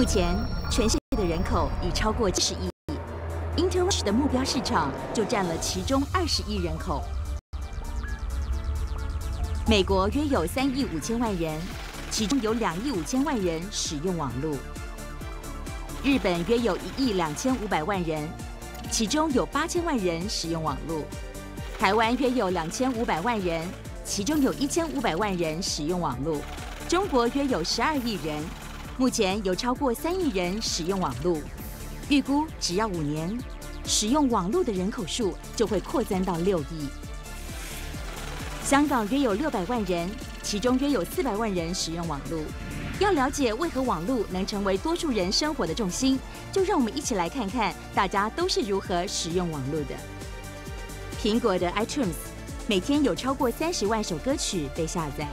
目前，全世界的人口已超过七十亿，InterRush 的目标市场就占了其中二十亿人口。美国约有三亿五千万人，其中有两亿五千万人使用网络。日本约有一亿两千五百万人，其中有八千万人使用网络。台湾约有两千五百万人，其中有一千五百万人使用网络。中国约有十二亿人，目前有超过三亿人使用网络。预估只要五年，使用网络的人口数就会扩增到六亿。香港约有六百万人，其中约有四百万人使用网络。要了解为何网络能成为多数人生活的重心，就让我们一起来看看大家都是如何使用网络的。苹果的 iTunes 每天有超过三十万首歌曲被下载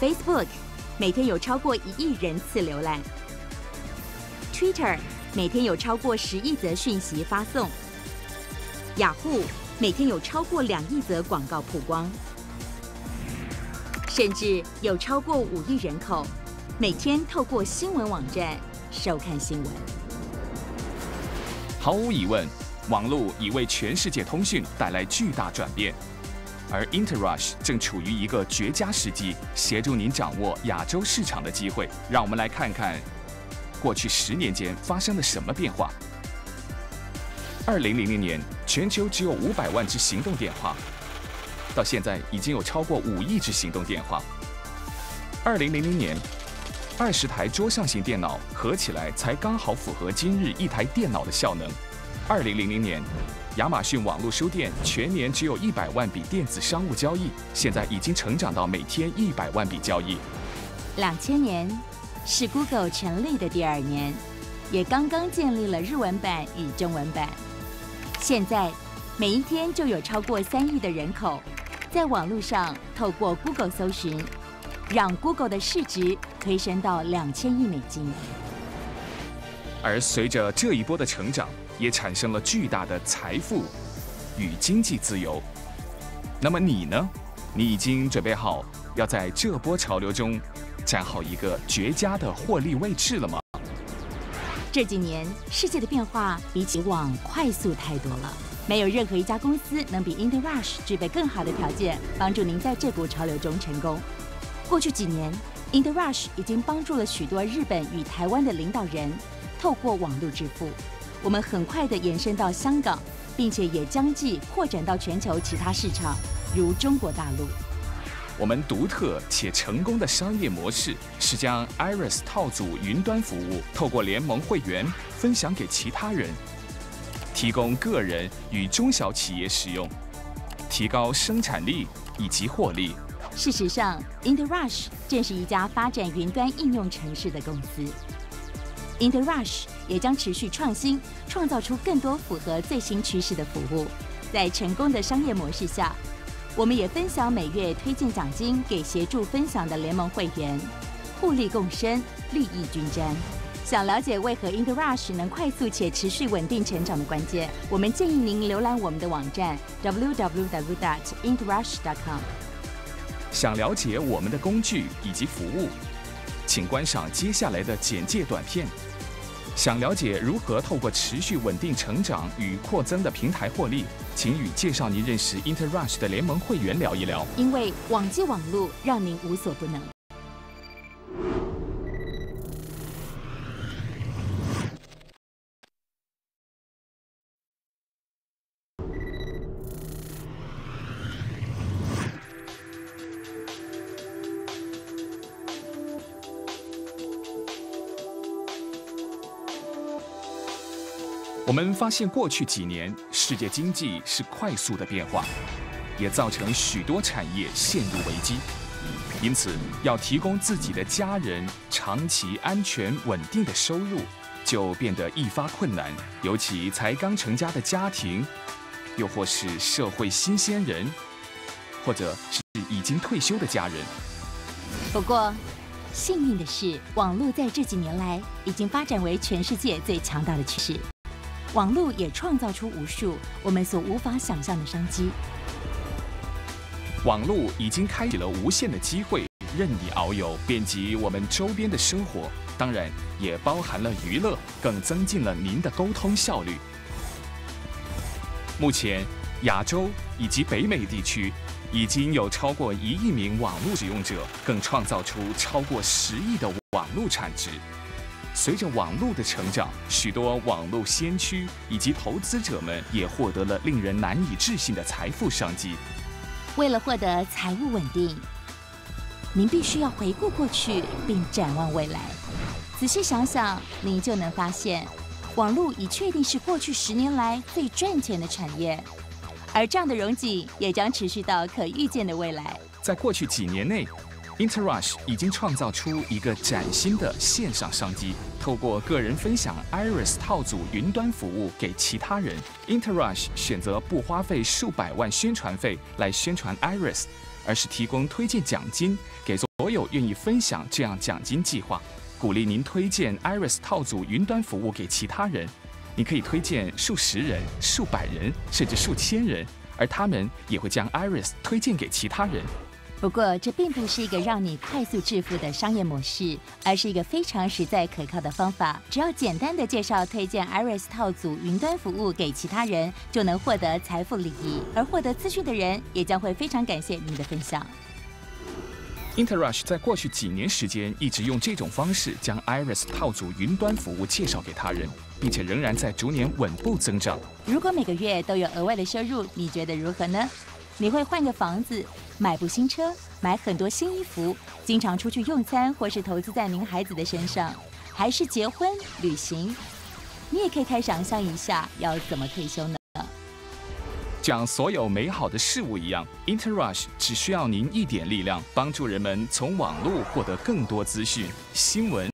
，Facebook 每天有超过一亿人次浏览，Twitter 每天有超过十亿则讯息发送，雅虎。每天有超过两亿则广告曝光，甚至有超过五亿人口每天透过新闻网站收看新闻。毫无疑问，网络已为全世界通讯带来巨大转变，而 InterRush 正处于一个绝佳时机，协助您掌握亚洲市场的机会。让我们来看看过去十年间发生了什么变化。二零零零年，全球只有五百万只行动电话，到现在已经有超过五亿只行动电话。二零零零年，二十台桌上型电脑合起来才刚好符合今日一台电脑的效能。二零零零年，亚马逊网络书店全年只有一百万笔电子商务交易，现在已经成长到每天一百万笔交易。两千年是 Google 成立的第二年，也刚刚建立了日文版与中文版。现在，每一天就有超过三亿的人口在网络上透过 Google 搜寻，让 Google 的市值推升到两千亿美金。而随着这一波的成长，也产生了巨大的财富与经济自由。那么你呢？你已经准备好要在这波潮流中站好一个绝佳的获利位置了吗？这几年，世界的变化比起往快速太多了。没有任何一家公司能比 InterRush 具备更好的条件，帮助您在这股潮流中成功。过去几年，InterRush 已经帮助了许多日本与台湾的领导人透过网络支付。我们很快的延伸到香港，并且也将继扩展到全球其他市场，如中国大陆。我们独特且成功的商业模式是将 Iris 套组云端服务透过联盟会员分享给其他人，提供个人与中小企业使用，提高生产力以及获利。事实上，InterRush 正是一家发展云端应用城市的公司。In the Rush 也将持续创新，创造出更多符合最新趋势的服务。在成功的商业模式下。我们也分享每月推荐奖金给协助分享的联盟会员，互利共生，利益均沾。想了解为何 In the Rush 能快速且持续稳定成长的关键，我们建议您浏览我们的网站 www.interrush.com。想了解我们的工具以及服务，请观赏接下来的简介短片。想了解如何透过持续稳定成长与扩增的平台获利，请与介绍您认识 InterRush 的联盟会员聊一聊。因为网际网络让您无所不能。我们发现，过去几年世界经济是快速的变化，也造成许多产业陷入危机。因此，要提供自己的家人长期安全稳定的收入，就变得愈发困难。尤其才刚成家的家庭，又或是社会新鲜人，或者是已经退休的家人。不过，幸运的是，网络在这几年来已经发展为全世界最强大的趋势。网络也创造出无数我们所无法想象的商机。网络已经开启了无限的机会任你遨游，遍及我们周边的生活，当然也包含了娱乐，更增进了您的沟通效率。目前，亚洲以及北美地区已经有超过一亿名网络使用者，更创造出超过十亿的网络产值。随着网络的成长，许多网络先驱以及投资者们也获得了令人难以置信的财富商机。为了获得财务稳定，您必须要回顾过去并展望未来。仔细想想，您就能发现，网络已确定是过去十年来最赚钱的产业，而这样的荣景也将持续到可预见的未来。在过去几年内。InterRush 已经创造出一个崭新的线上商机，透过个人分享 Iris 套组云端服务给其他人。InterRush 选择不花费数百万宣传费来宣传 Iris，而是提供推荐奖金给所有愿意分享这样奖金计划，鼓励您推荐 Iris 套组云端服务给其他人。你可以推荐数十人、数百人，甚至数千人，而他们也会将 Iris 推荐给其他人。不过，这并不是一个让你快速致富的商业模式，而是一个非常实在可靠的方法。只要简单的介绍、推荐 Iris 套组云端服务给其他人，就能获得财富利益。而获得资讯的人也将会非常感谢你的分享。InterRush 在过去几年时间一直用这种方式将 Iris 套组云端服务介绍给他人，并且仍然在逐年稳步增长。如果每个月都有额外的收入，你觉得如何呢？你会换个房子，买部新车，买很多新衣服，经常出去用餐，或是投资在您孩子的身上，还是结婚旅行？你也可以开想象一下，要怎么退休呢？像所有美好的事物一样，InterRush 只需要您一点力量，帮助人们从网络获得更多资讯、新闻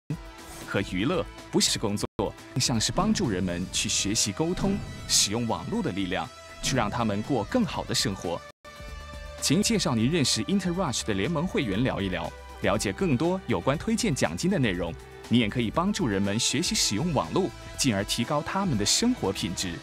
和娱乐，不是工作，更像是帮助人们去学习沟通，使用网络的力量，去让他们过更好的生活。请介绍您认识 InterRush 的联盟会员聊一聊，了解更多有关推荐奖金的内容。你也可以帮助人们学习使用网络，进而提高他们的生活品质。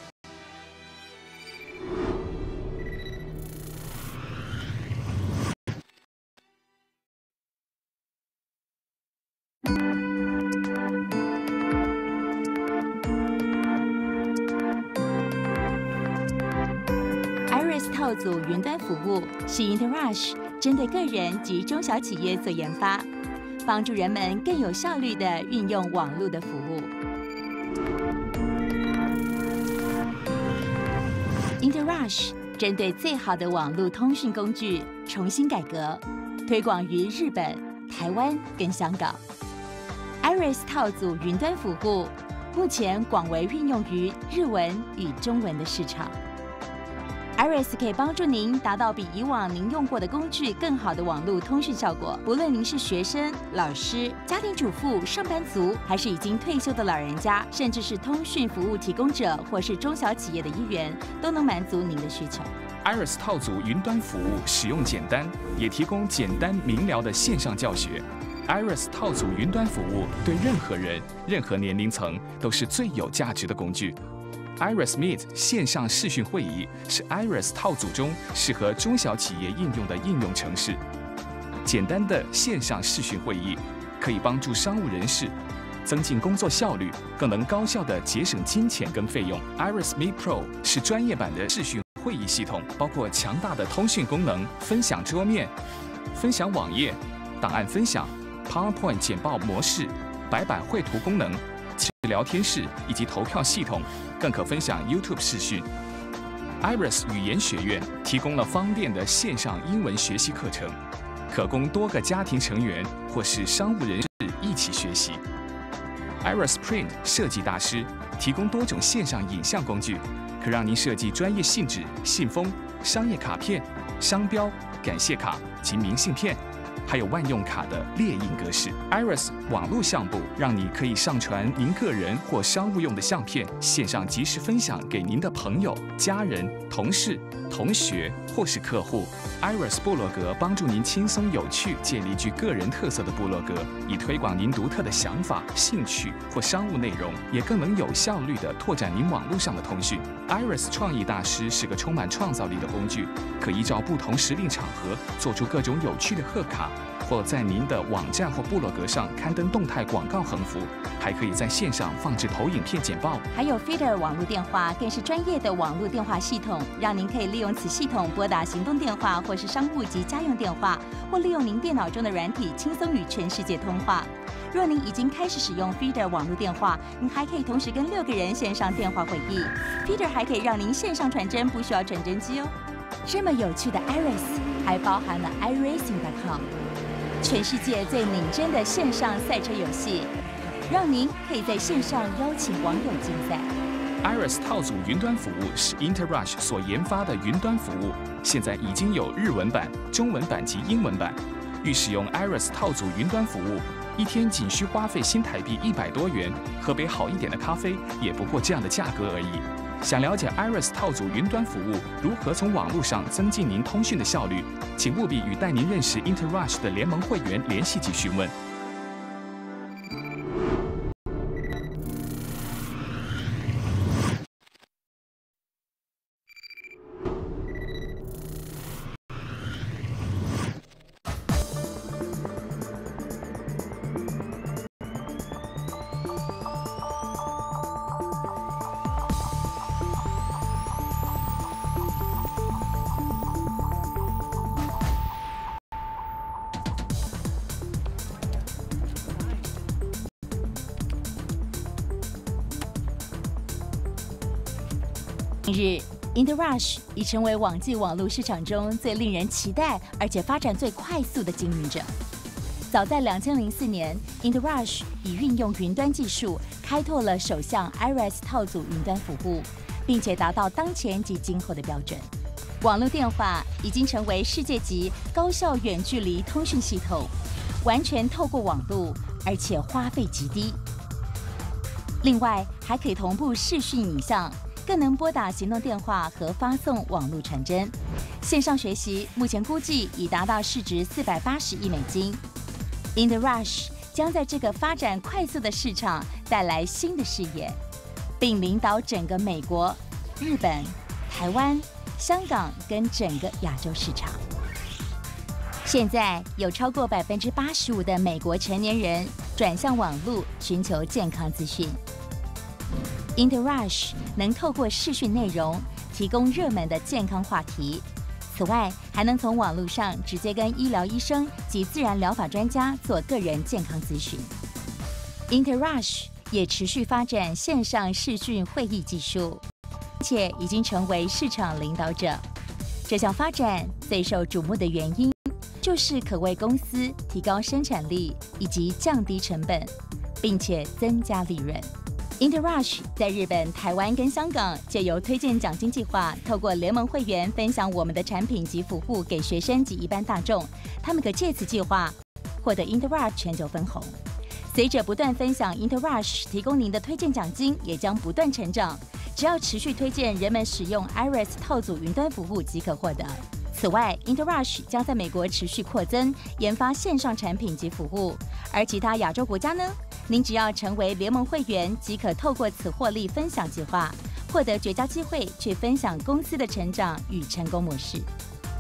是 InterRush 针对个人及中小企业所研发，帮助人们更有效率的运用网络的服务。InterRush 针对最好的网络通讯工具重新改革，推广于日本、台湾跟香港。Iris 套组云端服务目前广为运用于日文与中文的市场。Iris 可以帮助您达到比以往您用过的工具更好的网络通讯效果。不论您是学生、老师、家庭主妇、上班族，还是已经退休的老人家，甚至是通讯服务提供者或是中小企业的一员，都能满足您的需求。Iris 套组云端服务使用简单，也提供简单明了的线上教学。Iris 套组云端服务对任何人、任何年龄层都是最有价值的工具。Iris Meet 线上视讯会议是 Iris 套组中适合中小企业应用的应用程式。简单的线上视讯会议可以帮助商务人士增进工作效率，更能高效的节省金钱跟费用。Iris Meet Pro 是专业版的视讯会议系统，包括强大的通讯功能、分享桌面、分享网页、档案分享、PowerPoint 简报模式、白板绘图功能。聊天室以及投票系统，更可分享 YouTube 视讯。Iris 语言学院提供了方便的线上英文学习课程，可供多个家庭成员或是商务人士一起学习。Iris Print 设计大师提供多种线上影像工具，可让您设计专业信纸、信封、商业卡片、商标、感谢卡及明信片。还有万用卡的列印格式，Iris 网络相簿让你可以上传您个人或商务用的相片，线上及时分享给您的朋友、家人、同事、同学或是客户。Iris 部落格帮助您轻松有趣建立具个人特色的部落格，以推广您独特的想法、兴趣或商务内容，也更能有效率地拓展您网络上的通讯。Iris 创意大师是个充满创造力的工具，可依照不同时令场合做出各种有趣的贺卡。或在您的网站或部落格上刊登动态广告横幅，还可以在线上放置投影片简报。还有 Feeder 网络电话，更是专业的网络电话系统，让您可以利用此系统拨打行动电话，或是商务及家用电话，或利用您电脑中的软体轻松与全世界通话。若您已经开始使用 Feeder 网络电话，您还可以同时跟六个人线上电话会议。Feeder 还可以让您线上传真，不需要传真机哦。这么有趣的 Iris，还包含了 iRacing.com，全世界最领真的线上赛车游戏，让您可以在线上邀请网友竞赛。Iris 套组云端服务是 InterRush 所研发的云端服务，现在已经有日文版、中文版及英文版。欲使用 Iris 套组云端服务，一天仅需花费新台币一百多元，喝杯好一点的咖啡也不过这样的价格而已。想了解 Iris 套组云端服务如何从网络上增进您通讯的效率，请务必与带您认识 InterRush 的联盟会员联系及询问。日，InterRush 已成为网际网络市场中最令人期待而且发展最快速的经营者。早在2004年，InterRush 已运用云端技术开拓了首项 Iris 套组云端服务，并且达到当前及今后的标准。网络电话已经成为世界级高效远距离通讯系统，完全透过网络，而且花费极低。另外，还可以同步视讯影像。更能拨打行动电话和发送网络传真，线上学习目前估计已达到市值四百八十亿美金。InTheRush 将在这个发展快速的市场带来新的视野，并领导整个美国、日本、台湾、香港跟整个亚洲市场。现在有超过百分之八十五的美国成年人转向网络寻求健康资讯。InterRush 能透过视讯内容提供热门的健康话题，此外还能从网络上直接跟医疗医生及自然疗法专家做个人健康咨询。InterRush 也持续发展线上视讯会议技术，且已经成为市场领导者。这项发展最受瞩目的原因，就是可为公司提高生产力以及降低成本，并且增加利润。InterRush 在日本、台湾跟香港借由推荐奖金计划，透过联盟会员分享我们的产品及服务给学生及一般大众，他们可借此计划获得 InterRush 全球分红。随着不断分享 InterRush 提供您的推荐奖金，也将不断成长。只要持续推荐人们使用 Iris 套组云端服务即可获得。此外，InterRush 将在美国持续扩增研发线上产品及服务，而其他亚洲国家呢？您只要成为联盟会员，即可透过此获利分享计划，获得绝佳机会去分享公司的成长与成功模式。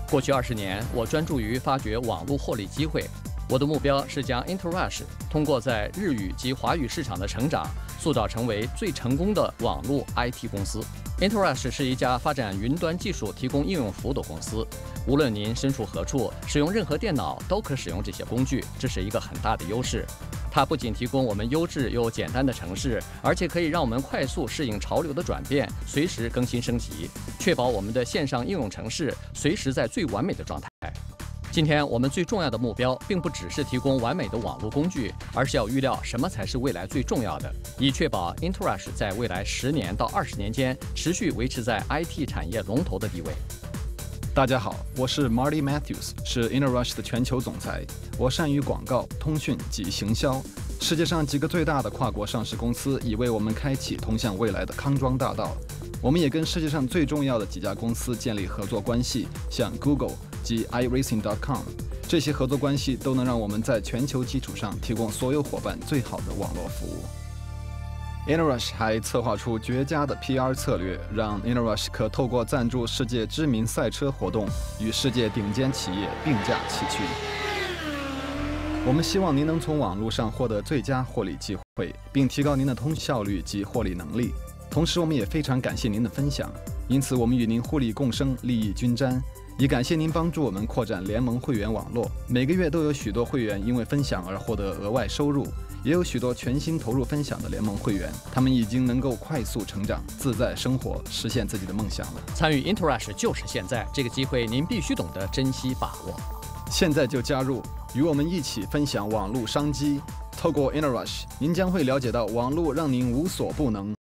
过去二十年，我专注于发掘网络获利机会。我的目标是将 InterRush 通过在日语及华语市场的成长，塑造成为最成功的网络 IT 公司。InterRush 是一家发展云端技术、提供应用服务的公司。无论您身处何处，使用任何电脑都可使用这些工具，这是一个很大的优势。它不仅提供我们优质又简单的城市，而且可以让我们快速适应潮流的转变，随时更新升级，确保我们的线上应用城市随时在最完美的状态。今天我们最重要的目标，并不只是提供完美的网络工具，而是要预料什么才是未来最重要的，以确保 Interush 在未来十年到二十年间持续维持在 IT 产业龙头的地位。大家好，我是 Marty Matthews，是 Interush 的全球总裁。我善于广告、通讯及行销。世界上几个最大的跨国上市公司已为我们开启通向未来的康庄大道。我们也跟世界上最重要的几家公司建立合作关系，像 Google 及 iRacing.com。这些合作关系都能让我们在全球基础上提供所有伙伴最好的网络服务。Inrush 还策划出绝佳的 PR 策略，让 Inrush 可透过赞助世界知名赛车活动，与世界顶尖企业并驾齐驱。我们希望您能从网络上获得最佳获利机会，并提高您的通效率及获利能力。同时，我们也非常感谢您的分享，因此我们与您互利共生，利益均沾。也感谢您帮助我们扩展联盟会员网络，每个月都有许多会员因为分享而获得额外收入，也有许多全心投入分享的联盟会员，他们已经能够快速成长、自在生活，实现自己的梦想了。参与 Interrush 就是现在，这个机会您必须懂得珍惜把握。现在就加入，与我们一起分享网络商机。透过 Intrush，您将会了解到网络让您无所不能。